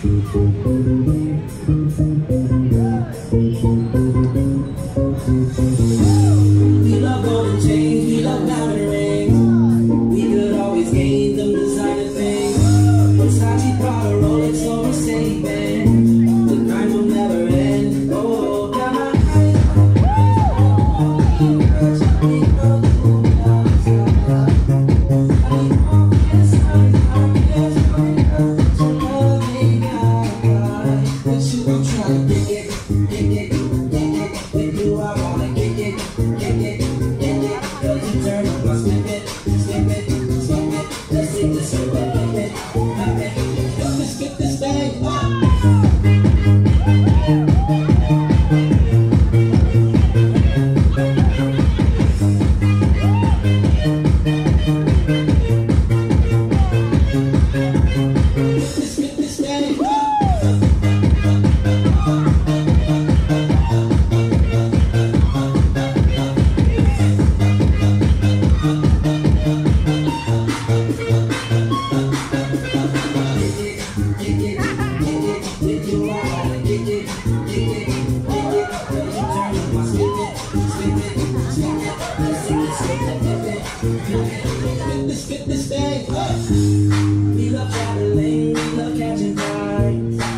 是否孤独？Fitness, day. Oh. We love traveling, we love catching vibes.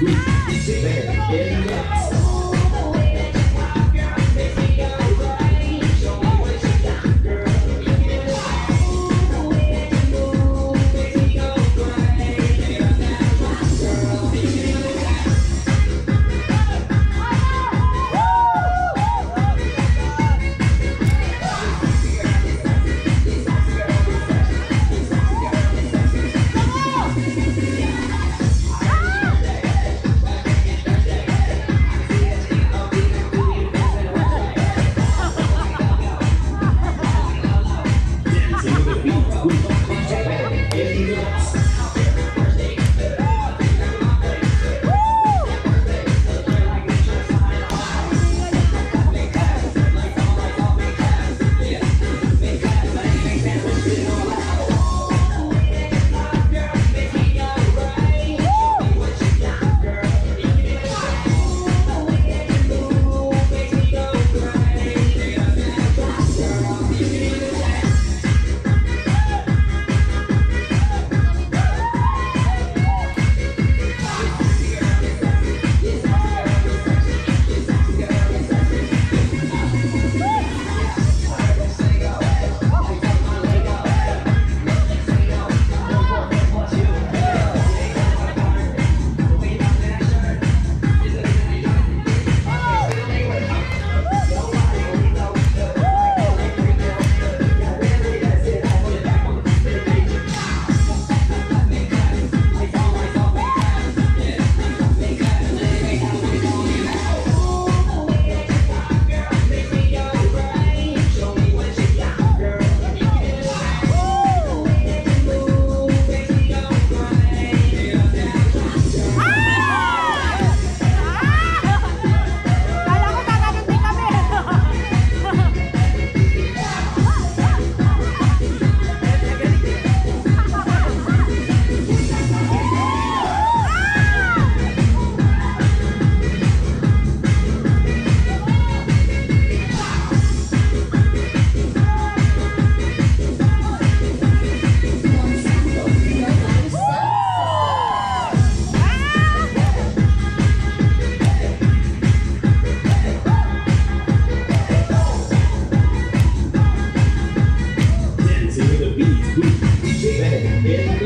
Get it, get. Yeah.